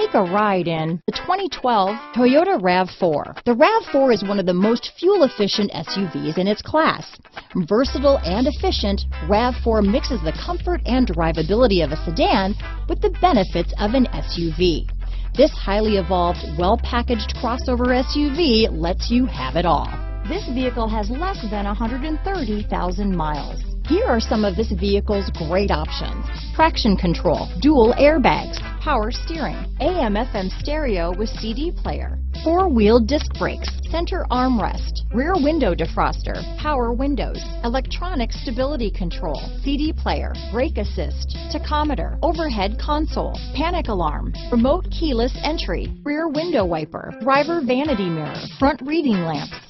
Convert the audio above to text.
Take a ride in the 2012 Toyota RAV4. The RAV4 is one of the most fuel-efficient SUVs in its class. Versatile and efficient, RAV4 mixes the comfort and drivability of a sedan with the benefits of an SUV. This highly evolved, well-packaged crossover SUV lets you have it all. This vehicle has less than 130,000 miles. Here are some of this vehicle's great options. Traction control, dual airbags, power steering, AM FM stereo with CD player, four-wheel disc brakes, center armrest, rear window defroster, power windows, electronic stability control, CD player, brake assist, tachometer, overhead console, panic alarm, remote keyless entry, rear window wiper, driver vanity mirror, front reading lamps,